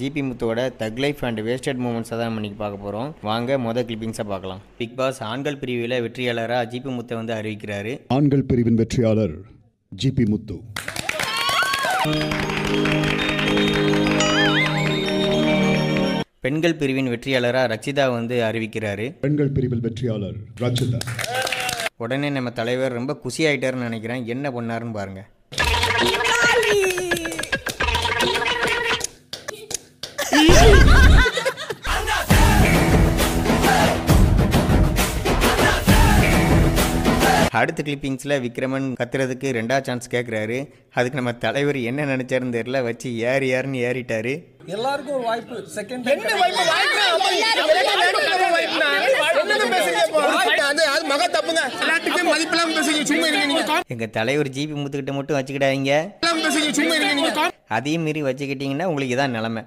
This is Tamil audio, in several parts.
ஜிபி முத்துவோட தக் லைஃப் அண்ட் வேஸ்டட் மூமெண்ட்ஸை தான் நம்ம இன்னைக்கு பார்க்க போகிறோம் வாங்க மொதல் கிளிப்பிங்ஸை பார்க்கலாம். பிக் பாஸ் ஆண்கள் பிரிவில் வெற்றியாளராக ஜிபி முத்தை வந்து அறிவிக்கிறாரு. ஆண்கள் பிரிவின் வெற்றியாளர் ஜிபி முத்து. பெண்கள் பிரிவின் வெற்றியாளராக ரக்ஷிதா வந்து அறிவிக்கிறாரு. பெண்கள் பிரிவில் வெற்றியாளர் ரச்சிதா. உடனே நம்ம தலைவர் ரொம்ப குஷியாயிட்டாருன்னு நினைக்கிறேன். என்ன பண்ணாருன்னு பாருங்கள் அடுத்த கிளிப்பிங்ஸில் விக்ரமன் கத்துறதுக்கு ரெண்டாவது சான்ஸ் கேட்குறாரு அதுக்கு நம்ம தலைவர் என்ன நினைச்சாருன்னு தெரியல வச்சு ஏறி ஏறுன்னு ஏறிட்டாரு. எல்லாருக்கும் ஒரு வாய்ப்பு. செகண்ட் எங்கள் தலைவர் ஜிபி முத்துக்கிட்ட மட்டும் நீங்க அதையும் மீறி வச்சுக்கிட்டிங்கன்னா உங்களுக்கு இதான் நிலமை.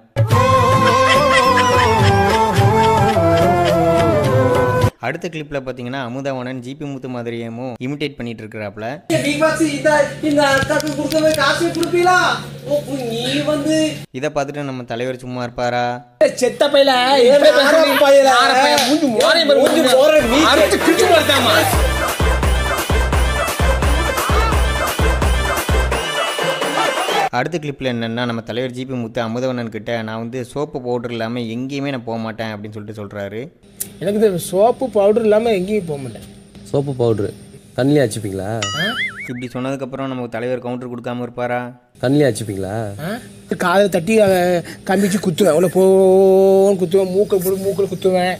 அடுத்த கிளிப்பில் பார்த்தீங்கன்னா அமுதவனன் ஜிபி முத்து மாதிரியமும் இமிடேட் பண்ணிட்டு வந்து இதை பார்த்துட்டு நம்ம தலைவர் சும்மா இருப்பாரா? செத்த பையில அடுத்த கிளிப்பில் என்னென்னா நம்ம தலைவர் ஜிபி முத்து அமுதவனன் கிட்ட நான் வந்து சோப்பு பவுடர் இல்லாமல் எங்கேயுமே நான் போக மாட்டேன் அப்படின்னு சொல்லிட்டு சொல்கிறாரு எனக்கு இந்த சோப்பு பவுடர் இல்லாமல் எங்கேயும் போக மாட்டேன். சோப்பு பவுட்ரு தண்ணிலே அச்சுப்பீங்களா? இப்படி சொன்னதுக்கப்புறம் நம்ம தலைவர் கவுண்டர் கொடுக்காம இருப்பாரா? தண்ணிலே அச்சுப்பீங்களா? காதில் தட்டி அதை கம்பிச்சு குத்துவேன். அவ்வளோ போன்னு குத்துவேன். மூக்கை மூக்கில் குத்துவேன்.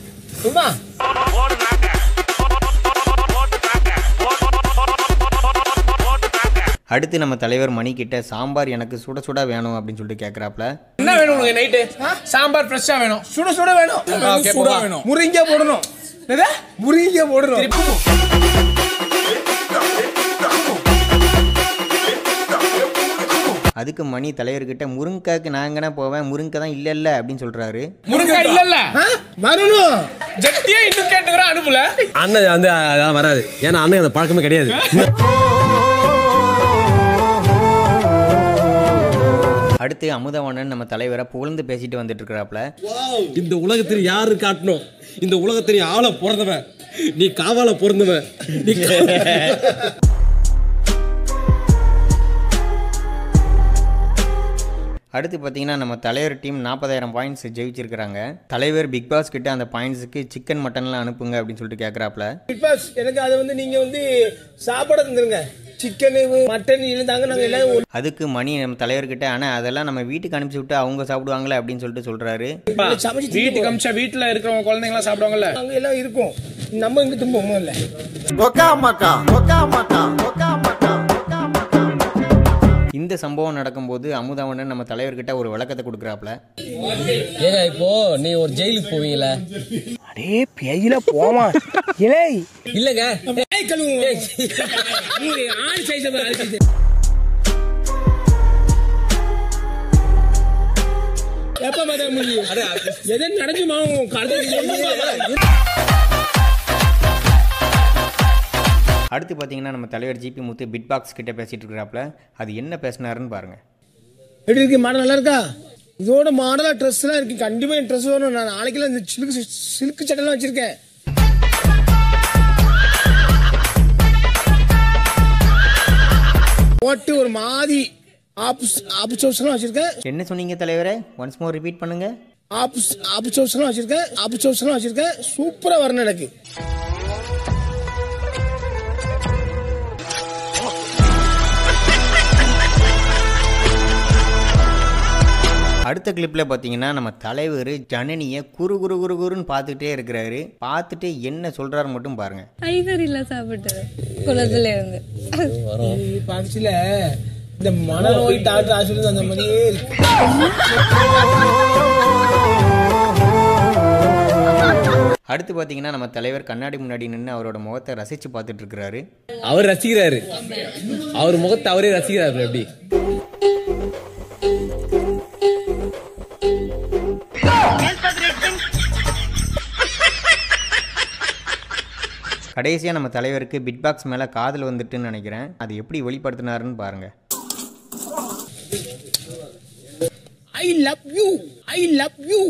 அடுத்து நம்ம தலைவர் மணி கிட்ட சாம்பார் எனக்கு சுட சுட வேணும் அப்படின்னு சொல்லிட்டு கேட்குறாப்புல என்ன வேணும் உனக்கு நைட்டு சாம்பார் ஃப்ரெஷ்ஷாக வேணும். சுட சுட வேணும். சுட வேணும். முருங்கை போடணும். என்னது? முருங்கை போடணும். அதுக்கு மணி தலைவர்கிட்ட முருங்கைக்கு நான் எங்கன்னா போவேன்? முருங்கை தான் இல்லை இல்லை அப்படின்னு சொல்கிறாரு முருங்கை இல்லைல்ல வரணும். ஜட்டியே இன்னும் கேட்டுக்கிறேன் அனுப்பல. அண்ணன் வந்து அதெல்லாம் வராது. ஏன்னா அண்ணன் அந்த பழக்கமே கிடையாது. அடுத்து அமுதவனன் நம்ம தலைவரை புகழ்ந்து பேசிட்டு வந்துட்டு இருக்கிறாப்புல இந்த உலகத்தில் யாரு காட்டணும் இந்த உலகத்தில் ஆள பிறந்தவன் நீ காவால பிறந்தவன் நீ அடுத்து பார்த்தீங்கன்னா நம்ம தலைவர் டீம் நாற்பதாயிரம் பாயிண்ட்ஸ் ஜெயிச்சிருக்கிறாங்க. தலைவர் பிக் பாஸ் கிட்ட அந்த பாயிண்ட்ஸுக்கு சிக்கன் மட்டன்லாம் அனுப்புங்க அப்படின்னு சொல்லிட்டு கேட்குறாப்புல பிக் பாஸ் எனக்கு அதை வந்து நீங்கள் வந்து சாப்பாடு தந்துருங்க. சிக்கனு மட்டன் இருந்தாங்க நாங்கள் எல்லாம் அதுக்கு மணி நம்ம தலைவர்கிட்ட ஆனால் அதெல்லாம் நம்ம வீட்டுக்கு அனுப்பிச்சி விட்டு அவங்க சாப்பிடுவாங்களே அப்படின்னு சொல்லிட்டு சொல்கிறாரு சமைச்சு வீட்டுக்கு அமிச்சா வீட்டுல இருக்கிறவங்க குழந்தைங்களாம் சாப்பிடுவாங்கல்ல? அங்கே எல்லாம் இருக்கும். நம்ம இங்கே தும்போமோ இல்லை. இந்த சம்பவம் நடக்கும்போது அமுதவனன் நம்ம தலைவர்கிட்ட ஒரு விளக்கத்தை கொடுக்குறாப்புல. ஏங்க இப்போ நீ ஒரு ஜெயிலுக்கு போவீங்கள? அடே பேயில போமா இலே. இல்லங்க. எப்ப மாதா முடியும். எதை நடந்துமா அடுத்து பார்த்தீங்கன்னா நம்ம தலைவர் ஜிபி முத்து பிட் பாக்ஸ் கிட்ட பேசிட்டு இருக்கிறாப்புல அது என்ன பேசினாருன்னு பாருங்க. எப்படி இருக்கு மாடல் நல்லா இருக்கா? இதோட மாடலா ட்ரெஸ் எல்லாம் இருக்கு. கண்டிப்பா என் ட்ரெஸ் வரும் நான் நாளைக்கெல்லாம் இந்த சிலுக்கு சில்க் சட்டெல்லாம் வச்சிருக்கேன். போட்டு ஒரு மாதிரி சோஸ்லாம் வச்சிருக்கேன். என்ன சொன்னீங்க தலைவரே? ஒன்ஸ் மோர் ரிப்பீட் பண்ணுங்க. சோஸ்லாம் வச்சிருக்கேன். ஆப்பு சோஸ்லாம் வச்சிருக்கேன். சூப்பரா வரணும் எனக்கு. அடுத்த கிளிப்பில் பார்த்தீங்கன்னா நம்ம தலைவர் ஜனனியை குறு குறு குறு குருன்னு பார்த்துக்கிட்டே இருக்கிறாரு. பார்த்துட்டு என்ன சொல்கிறாரு மட்டும் பாருங்க. ஐதறில சாப்பிட்டது குளத்துல இருந்து. பாக்சில இந்த மனநோய் டாக்டர் ஆஸ்பத்திரி அந்த மாதிரியே இருக்கு. அடுத்து பார்த்தீங்கன்னா நம்ம தலைவர் கண்ணாடி முன்னாடி நின்று அவரோட முகத்தை ரசித்து பார்த்துட்டு இருக்கிறாரு. அவர் ரசிக்கிறாரு. அவர் முகத்தை அவரே ரசிக்கிறாரு எப்படி? கடைசியாக நம்ம தலைவருக்கு பிட் பாக்ஸ் மேலே காதல் வந்துட்டுன்னு நினைக்கிறேன். அது எப்படி வெளிப்படுத்தினாருன்னு பாருங்க. I love you I love you